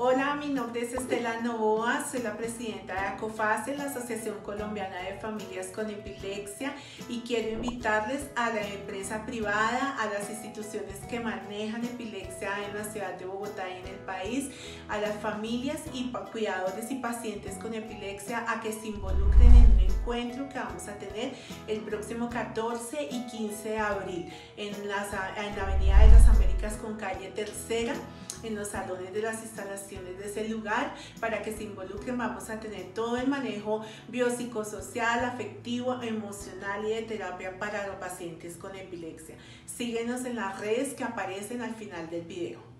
Hola, mi nombre es Estela Novoa, soy la presidenta de ACOFASE, la Asociación Colombiana de Familias con Epilepsia, y quiero invitarles a la empresa privada, a las instituciones que manejan epilepsia en la ciudad de Bogotá y en el país, a las familias y cuidadores y pacientes con epilepsia a que se involucren en un encuentro que vamos a tener el próximo 14 y 15 de abril en, en la Avenida de las Américas con calle Tercera en los salones de las instalaciones de ese lugar para que se involucren. Vamos a tener todo el manejo biopsicosocial, afectivo, emocional y de terapia para los pacientes con epilepsia. Síguenos en las redes que aparecen al final del video.